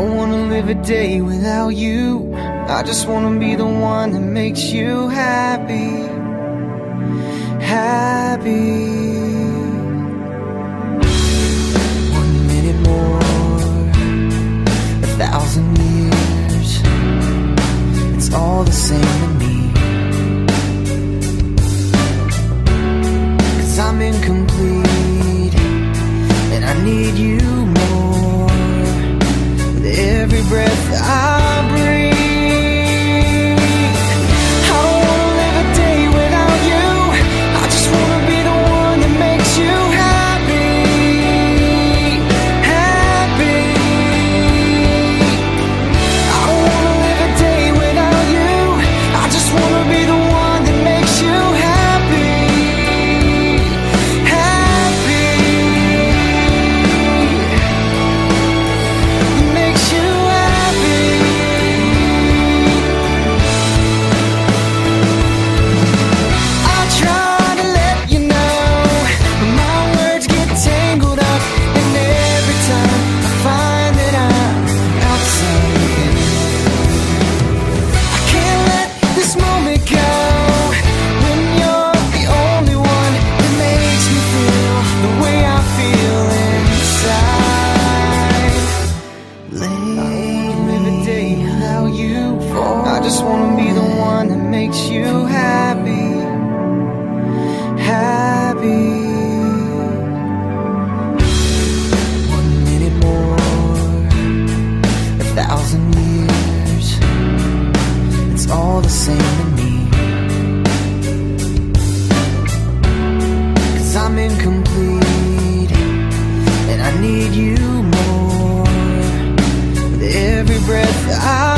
don't wanna live a day without you. I just wanna be the one that makes you happy. Happy. One minute more. A thousand years. It's all the same to me. Cause I'm incomplete. thousand years. It's all the same to me. Cause I'm incomplete And I need you more. With every breath I